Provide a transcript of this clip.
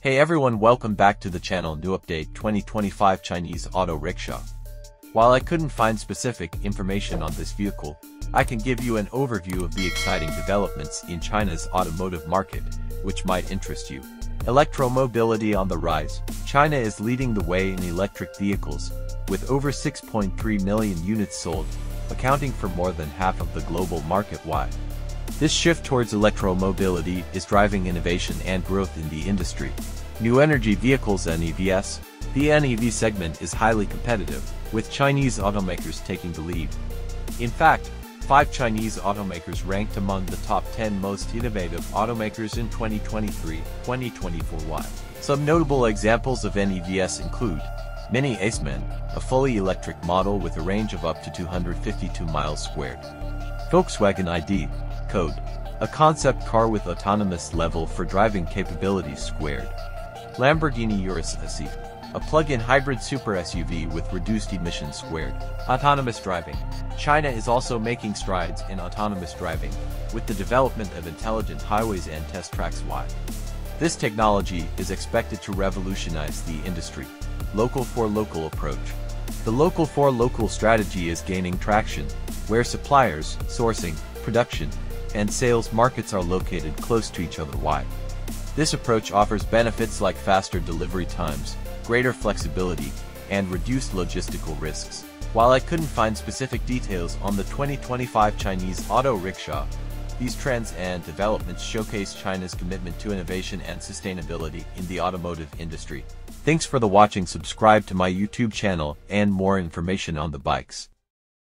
Hey everyone welcome back to the channel New Update 2025 Chinese Auto Rickshaw. While I couldn't find specific information on this vehicle, I can give you an overview of the exciting developments in China's automotive market, which might interest you. Electromobility on the rise. China is leading the way in electric vehicles, with over 6.3 million units sold, accounting for more than half of the global market wide. This shift towards electromobility is driving innovation and growth in the industry. New energy vehicles NEVs, the NEV segment is highly competitive, with Chinese automakers taking the lead. In fact, five Chinese automakers ranked among the top 10 most innovative automakers in 2023-2024 wide. Some notable examples of NEVs include Mini Aceman, a fully electric model with a range of up to 252 miles squared. Volkswagen ID, Code, a concept car with autonomous level for driving capabilities squared. Lamborghini Urus SE, a plug-in hybrid super SUV with reduced emissions squared. Autonomous driving. China is also making strides in autonomous driving, with the development of intelligent highways and test tracks wide. This technology is expected to revolutionize the industry. Local for local approach. The local for local strategy is gaining traction, where suppliers, sourcing, production, and sales markets are located close to each other wide. This approach offers benefits like faster delivery times, greater flexibility, and reduced logistical risks. While I couldn't find specific details on the 2025 Chinese auto rickshaw, these trends and developments showcase China's commitment to innovation and sustainability in the automotive industry. Thanks for the watching subscribe to my YouTube channel and more information on the bikes.